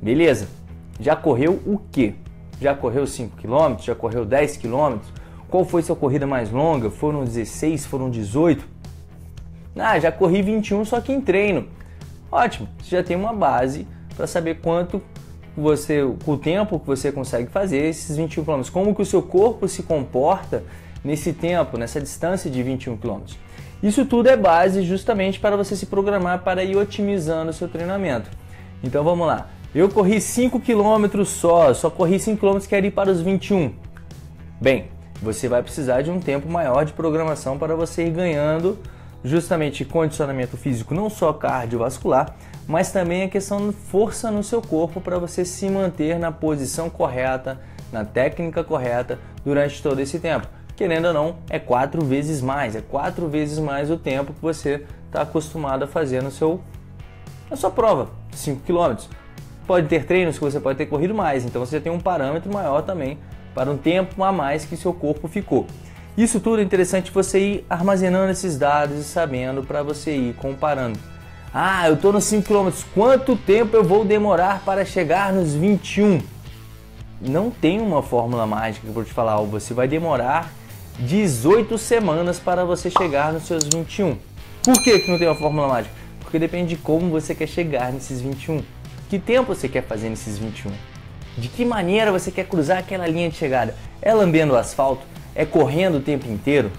Beleza. Já correu o quê? Já correu 5 km? Já correu 10 km? Qual foi sua corrida mais longa? Foram 16? Foram 18? Ah, já corri 21 só que em treino. Ótimo, você já tem uma base para saber quanto você, o tempo que você consegue fazer esses 21 km, como que o seu corpo se comporta nesse tempo, nessa distância de 21 km. Isso tudo é base justamente para você se programar para ir otimizando o seu treinamento. Então vamos lá. Eu corri 5 km só, só corri 5 km quero ir para os 21. Bem, você vai precisar de um tempo maior de programação para você ir ganhando justamente condicionamento físico, não só cardiovascular, mas também a questão de força no seu corpo para você se manter na posição correta, na técnica correta durante todo esse tempo. Querendo ou não, é quatro vezes mais, é quatro vezes mais o tempo que você está acostumado a fazer no seu, na sua prova, 5 km. Pode ter treinos que você pode ter corrido mais, então você tem um parâmetro maior também para um tempo a mais que seu corpo ficou. Isso tudo é interessante você ir armazenando esses dados e sabendo para você ir comparando. Ah, eu estou nos 5 km, quanto tempo eu vou demorar para chegar nos 21? Não tem uma fórmula mágica que eu vou te falar, você vai demorar 18 semanas para você chegar nos seus 21. Por que, que não tem uma fórmula mágica? Porque depende de como você quer chegar nesses 21. Que tempo você quer fazer nesses 21? De que maneira você quer cruzar aquela linha de chegada? É lambendo o asfalto? É correndo o tempo inteiro?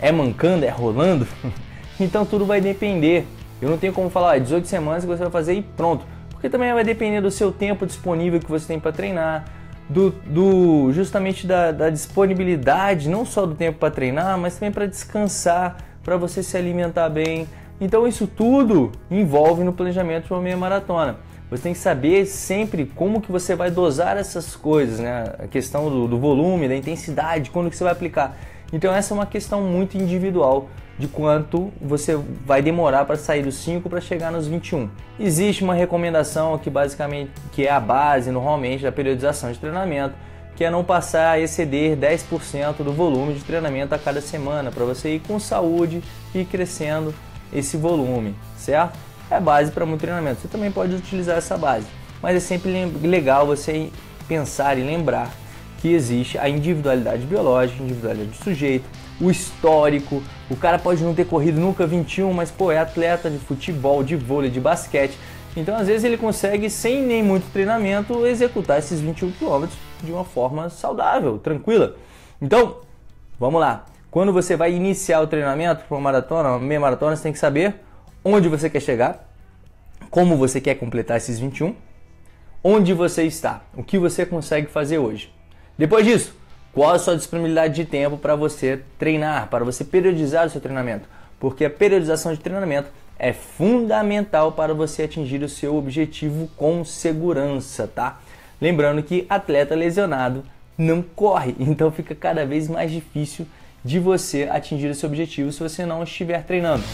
É mancando? É rolando? então tudo vai depender. Eu não tenho como falar 18 semanas que você vai fazer e pronto. Porque também vai depender do seu tempo disponível que você tem para treinar, do, do justamente da, da, disponibilidade, não só do tempo para treinar, mas também para descansar, para você se alimentar bem. Então isso tudo envolve no planejamento de uma meia maratona. Você tem que saber sempre como que você vai dosar essas coisas, né? A questão do, do volume, da intensidade, quando que você vai aplicar. Então essa é uma questão muito individual de quanto você vai demorar para sair dos 5 para chegar nos 21. Existe uma recomendação que basicamente que é a base normalmente da periodização de treinamento, que é não passar a exceder 10% do volume de treinamento a cada semana, para você ir com saúde e crescendo esse volume, certo? É base para muito treinamento. Você também pode utilizar essa base, mas é sempre legal você pensar e lembrar que existe a individualidade biológica, individualidade do sujeito, o histórico. O cara pode não ter corrido nunca 21, mas pô, é atleta de futebol, de vôlei, de basquete. Então, às vezes, ele consegue, sem nem muito treinamento, executar esses 21 km de uma forma saudável, tranquila. Então, vamos lá. Quando você vai iniciar o treinamento para uma maratona, uma meia maratona, você tem que saber onde você quer chegar, como você quer completar esses 21, onde você está, o que você consegue fazer hoje. Depois disso, qual a sua disponibilidade de tempo para você treinar, para você periodizar o seu treinamento? Porque a periodização de treinamento é fundamental para você atingir o seu objetivo com segurança, tá? Lembrando que atleta lesionado não corre, então fica cada vez mais difícil de você atingir esse objetivo se você não estiver treinando.